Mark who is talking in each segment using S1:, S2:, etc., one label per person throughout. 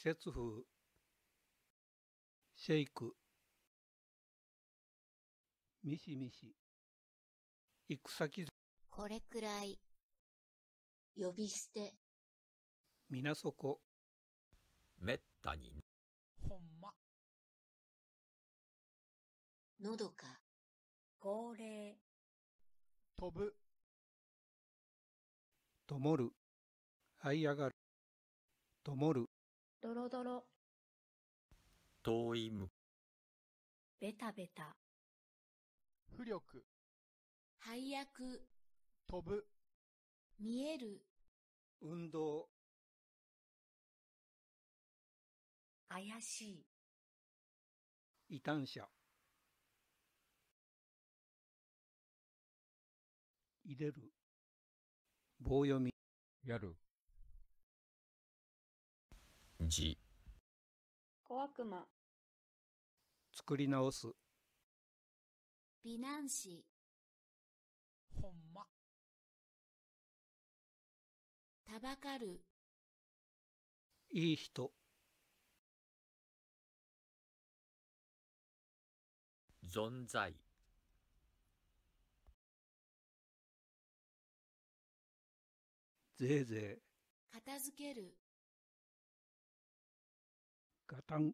S1: 季節風シェイクミシミシ行く先
S2: これくらい。呼び捨て。
S1: 皆底
S3: めったに、
S4: ほんま、
S2: のどか。
S5: 号令、
S4: 飛ぶ、
S1: 灯る。這い上がる。灯る
S5: ドロドロ、
S3: 遠いむ、
S5: ベタベタ、
S4: 浮力、
S2: 配役。
S4: 飛ぶ、
S2: 見える。
S1: 運動。
S5: 怪しい、
S1: 異端者。入れる。棒読み。
S6: やる、
S3: じ、
S5: 小悪魔、
S1: 作り直す。
S2: 美男子。
S4: ほんま、
S2: たばかる。
S1: いい人。
S3: 存在、
S1: ぜいぜ
S2: 片付ける。
S1: いガタン。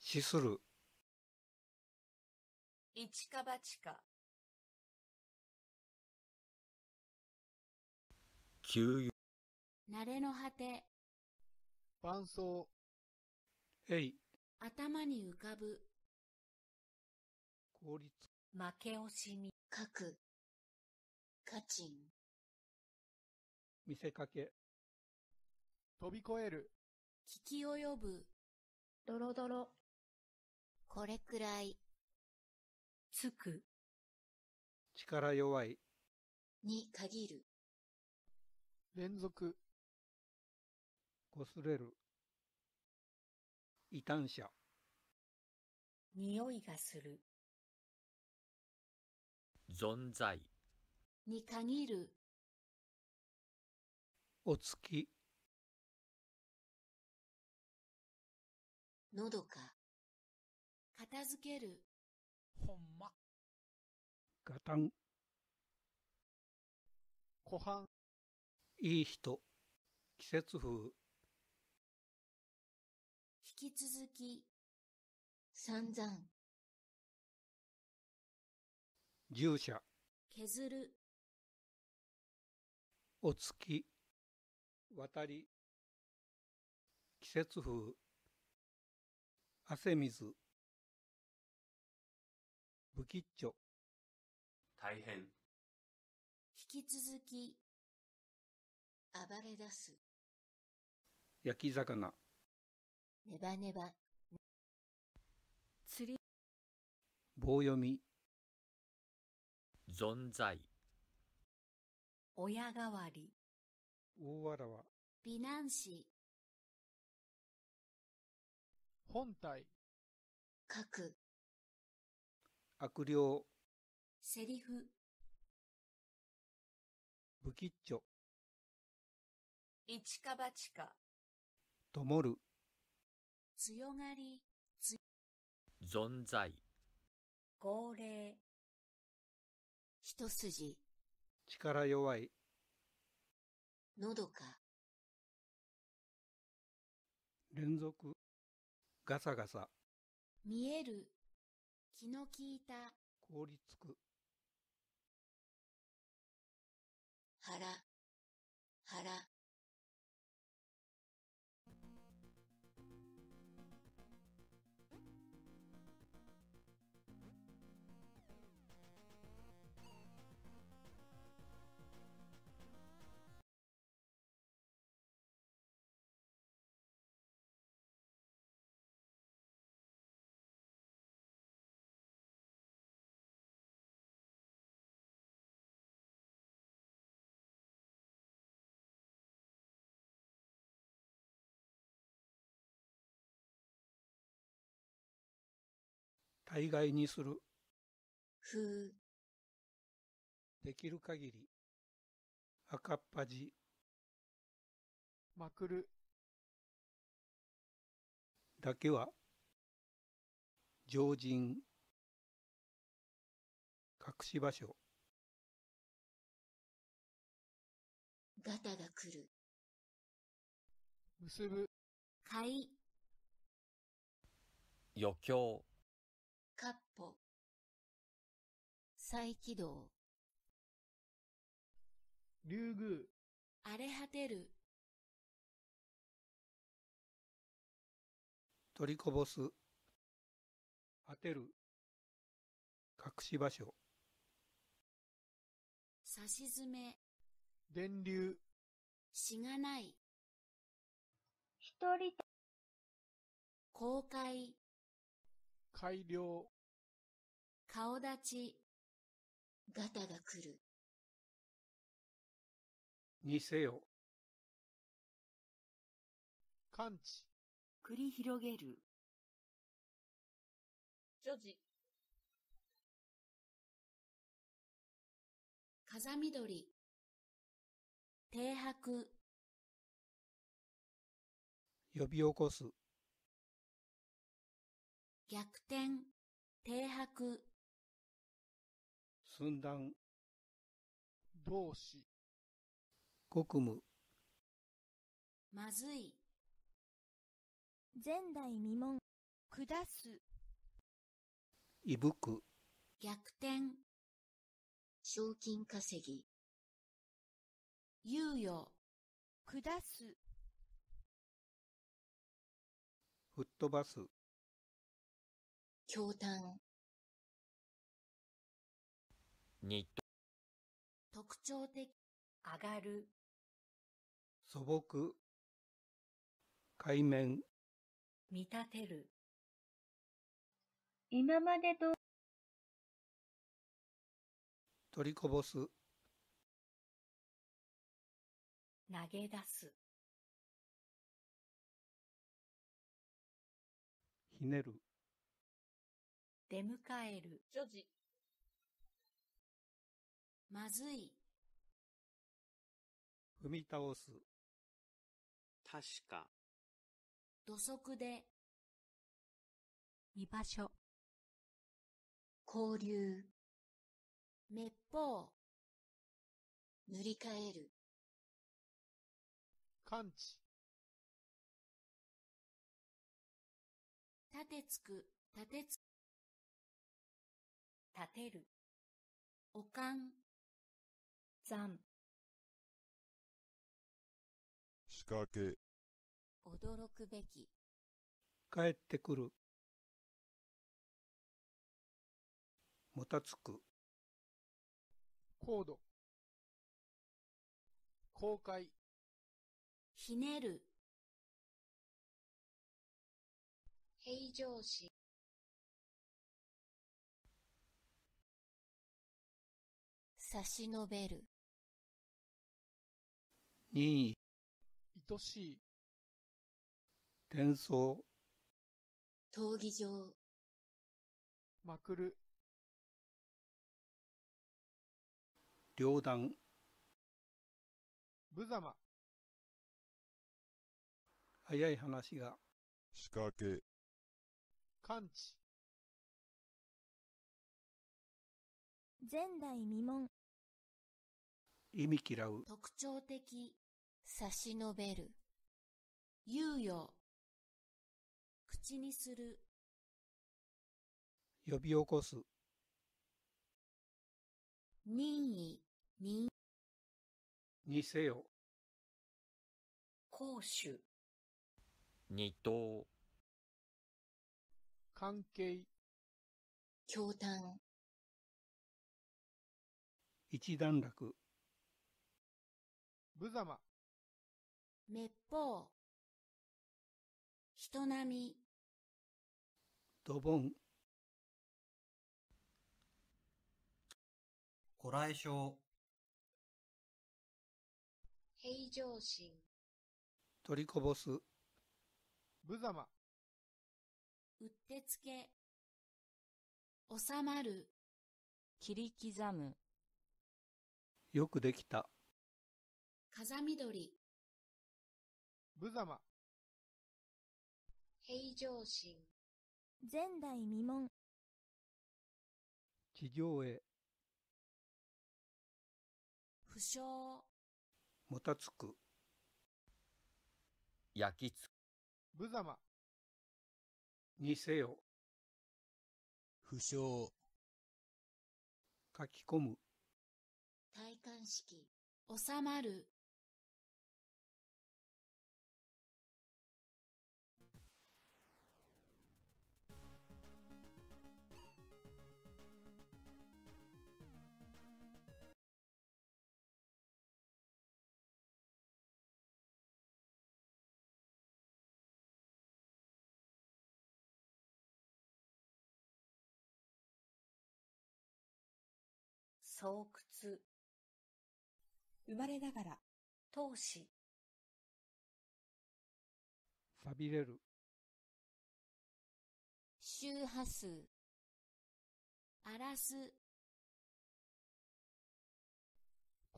S1: 死する。
S5: 一か八か、
S3: 給油、
S2: 慣れの果て。
S4: 伴奏、
S1: えい。
S2: 頭に浮かぶ。
S1: 効率。
S5: 負け惜しみ、
S2: 書く。カチン。
S1: 見せかけ。
S4: 飛び越える、
S2: 聞き及ぶ。
S5: ドロドロ、
S2: これくらい。
S5: つく、
S1: 力弱い。
S2: に限る。
S4: 連続、
S1: 擦れる。異端者。
S5: 匂いがする、
S3: 存在、
S2: に限る。
S1: お月
S2: のどか。片付ける。
S4: ほんま、
S1: ガタン
S4: 湖畔、
S1: いい人季節風
S2: 引き続き。散々。
S1: 従者
S2: 削る。
S1: お月渡り季節風汗水不吉祥
S7: 大変、
S2: 引き続き。暴れ出す。
S1: 焼き魚
S2: ネバネバ。
S5: 釣り、
S1: 棒読み
S3: 存在、
S5: 親代わり、
S1: 大わらわ
S2: 美男子。
S4: 本体、
S2: 書く。
S1: 悪霊
S2: セリフ。
S1: 不吉祥
S5: 一か八か、
S1: 灯る
S2: 強がり。
S3: 存在、
S5: 号令、
S2: 一筋。
S1: 力弱い
S2: のどか。
S1: 連続ガサガサ
S2: 見える。気の利いた。
S1: 凍りつく
S2: 腹。腹。
S1: 大概にする。
S2: 風。
S1: できる限り赤っ端
S4: まくる、
S1: だけは常人。隠し場所。
S2: ガタが来る。
S4: 結ぶ、
S2: 買い、
S3: 余興、
S2: かっぽ。再起動。
S4: 竜宮、
S2: 荒れ果てる。
S1: 取りこぼす当てる隠し場所
S2: さしずめ。
S4: 電流、
S2: しがない。
S5: 一人
S2: 公開。
S4: 改良、
S2: 顔立ち。ガタが来る。
S1: にせよ
S4: 感知、
S5: 繰り広げる。
S2: 所持。風見鶏。停泊。
S1: 呼び起こす
S2: 逆転。停泊。
S1: 寸断
S4: 動詞、
S1: 国務
S2: まずい。
S6: 前代未聞、下す、
S1: いぶく
S2: 逆転。賞金稼ぎ。猶予。
S6: 下す、
S1: 吹っ飛ばす
S2: 驚嘆。
S3: にと、
S2: 特徴的。
S5: 上がる。
S1: 素朴海面
S5: 見立てる。
S6: 今までと、
S1: 取りこぼす
S5: 投げ出す。
S1: ひねる
S5: 出迎える。
S2: 所持。まずい。
S1: 踏み倒す
S7: 確か、
S2: 土足で。
S5: 居場所。
S2: 交流。滅法。塗り替える。
S4: 感知、
S2: 立てつく。立てつく。
S5: 立てる。
S2: おかん。
S5: 残。
S8: 仕掛け、
S2: 驚くべき。
S1: 帰ってくるもたつく
S4: コード、公開、
S2: ひねる。平常心。差し伸べる。
S1: 任意
S4: 愛しい、
S1: 転送。
S2: 闘技場。
S4: まくる、
S1: 両断
S4: 無様、
S1: 早い話が。
S8: 仕掛け、
S4: 感知、
S6: 前代未聞、
S1: 意味嫌う
S2: 特徴的。差し伸べる。猶予。口にする。
S1: 呼び起こす
S2: 任意。任
S1: にせよ
S5: 攻守。
S3: 二等、
S4: 関係、
S2: 驚嘆。
S1: 一段落
S4: 無様、
S2: 滅法。人並み。
S1: ドボン
S9: ご来賞、
S2: 平常心。
S1: 取りこぼす
S4: 無様、
S2: うってつけ。収まる。切り刻む。
S1: よくできた
S2: 風見鶏。
S4: 無様、
S2: 平常心、
S6: 前代未聞、
S1: 地上絵、
S2: 不詳、
S1: もたつく、
S3: 焼きつく、
S4: 無様、
S1: にせよ、
S9: 不詳、
S1: 書き込む、
S2: 体感式、収まる、
S5: 巣窟、生まれながら、投資、
S1: 錆びれる、
S2: 周波数、荒らす、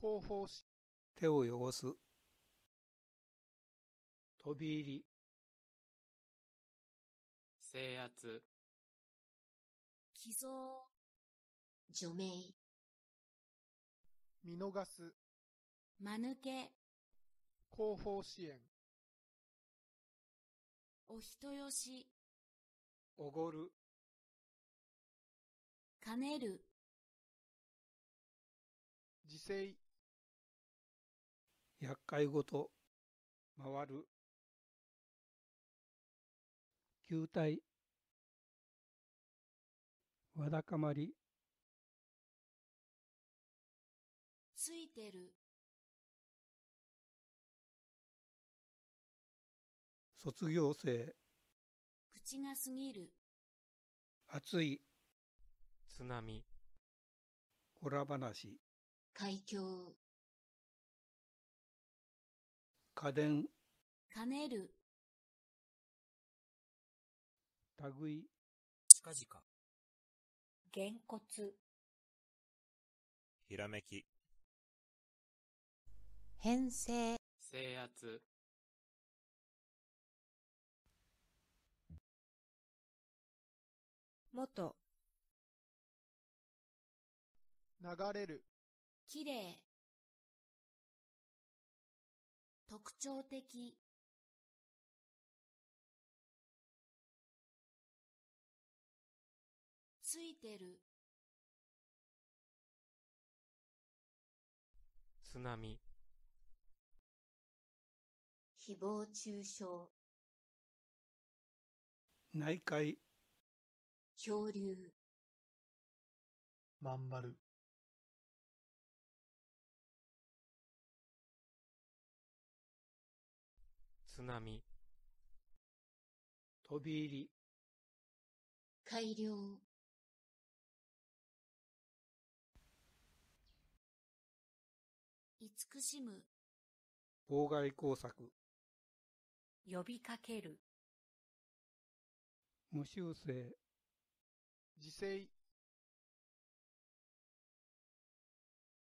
S4: 広報誌、
S1: 手を汚す、飛び入り、
S7: 制圧、
S2: 寄贈、除名、
S4: 見逃す、
S2: 間抜け、
S4: 広報支援、
S2: お人よし、
S1: おごる、
S2: 兼ねる、
S4: 自制、
S1: 厄介ごと、回る、球体、わだかまり、
S2: ついてる、
S1: 卒業生、
S2: 口が過ぎる、
S1: 熱い、
S7: 津波、
S1: ほら話、
S2: 海峡、
S1: 家電、
S2: 兼ねる、
S1: 類、
S9: 近々、
S5: げんこつ、
S8: ひらめき、
S2: 編成、
S7: 制圧、
S2: 元、
S4: 流れる、
S2: きれい、特徴的、ついてる、
S7: 津波、
S2: 誹謗中傷、
S1: 内海、
S2: 漂流、
S4: まん丸、
S7: 津波、
S1: 飛び入り、
S2: 改良、慈しむ、
S1: 妨害工作、
S5: 呼びかける、
S1: 無修正、
S4: 自制、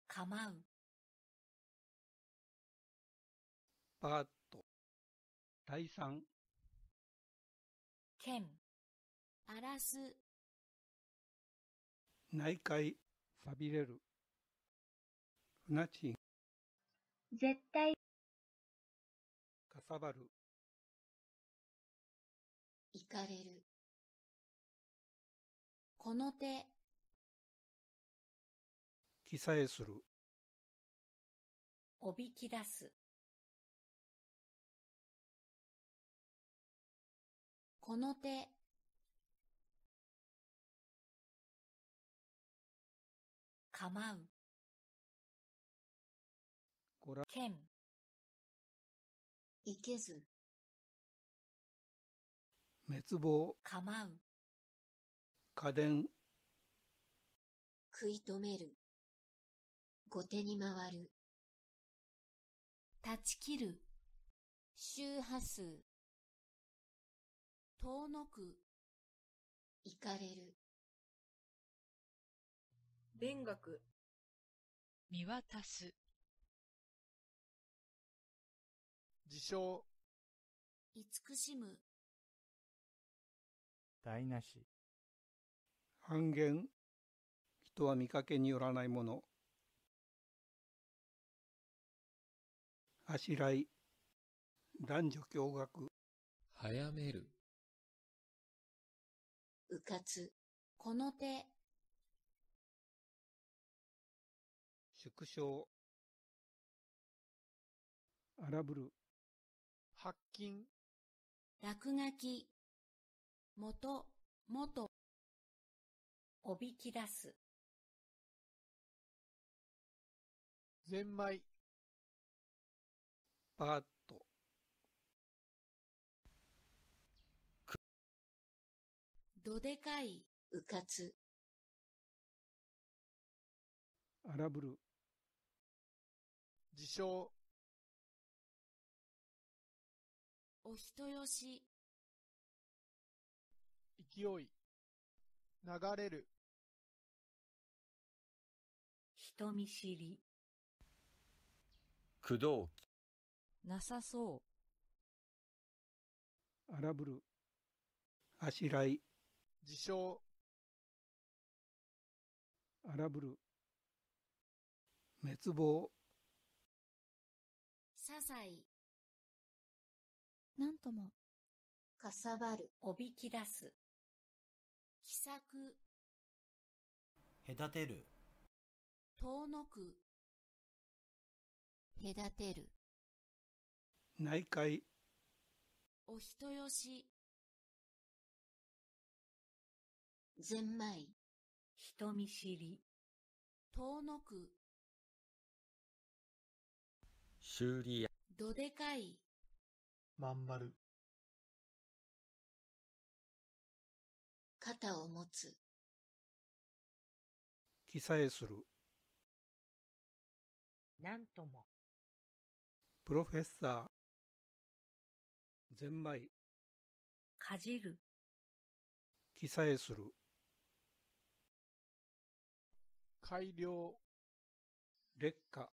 S5: 構う、
S1: パーッと、退散、
S5: 剣、
S2: 荒らす、
S1: 内海、錆びれる、船賃、
S6: 絶対、
S1: かさばる、
S2: いかれる。この手、
S1: 記載する、
S5: おびき出す、
S2: この手、
S5: 構う、
S1: こら、
S5: 剣、
S2: いけず、
S1: 滅亡、
S5: 構う、
S1: 家電、
S2: 食い止める。後手に回る。断ち切る。周波数。遠のく。行かれる。
S10: 勉学、
S5: 見渡す、
S4: 自称、
S2: 慈しむ。
S10: 台無し。
S1: 半減。人は見かけによらないもの。あしらい。男女共学。
S11: 早める。
S2: うかつ。この手。
S1: 縮小。荒ぶる。
S4: 発金。
S2: 落書き。元、元。
S5: おびき出す。
S4: ゼンマイ。
S1: パーッと。
S2: どでかい。うかつ。
S1: 荒ぶる。
S4: 自称。
S2: お人よし。
S4: 勢い。流れる。
S5: 人見知り。
S3: 駆動機。
S5: なさそ
S1: 荒ぶる。あしらい。
S4: 自称。
S1: 荒ぶる。滅亡。
S2: ささい。
S6: なんとも。
S2: かさばる。
S5: おびき出す。
S2: 奇策。
S9: 隔てる。
S2: 遠のく。隔てる。
S1: 内海。
S2: お人よし。ゼンマイ。
S5: 人見知り。
S2: 遠のく。
S3: 修理屋。
S2: どでかい。
S4: まん丸。
S2: 肩を持つ。
S1: 記載する。
S5: なんとも。
S1: プロフェッサー。ゼンマイ。
S5: かじる。
S1: 記載する。
S4: 改良。
S1: 劣化。